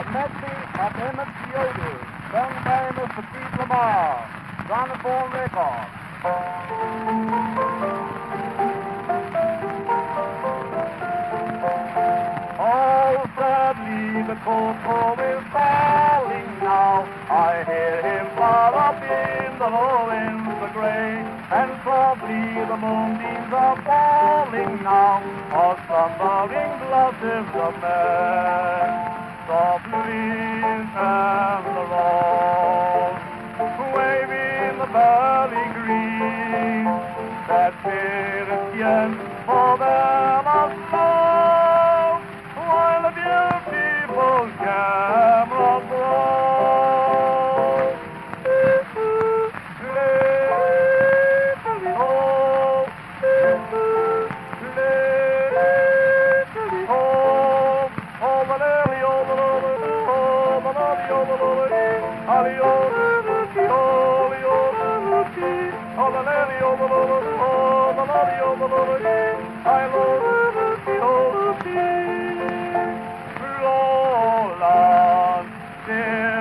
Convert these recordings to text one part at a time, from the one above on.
A medley of Emmet's Yodle, sung by Mr. Pete LaMar, Zonophone Records. The cocoa is falling now. I hear him far up in the lowlands the gray, and softly the moonbeams are falling now. Of slumbering blossoms of May. Valley green, that spirit yet for them a song, while the beautiful camelot grows. Roland,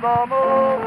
moon.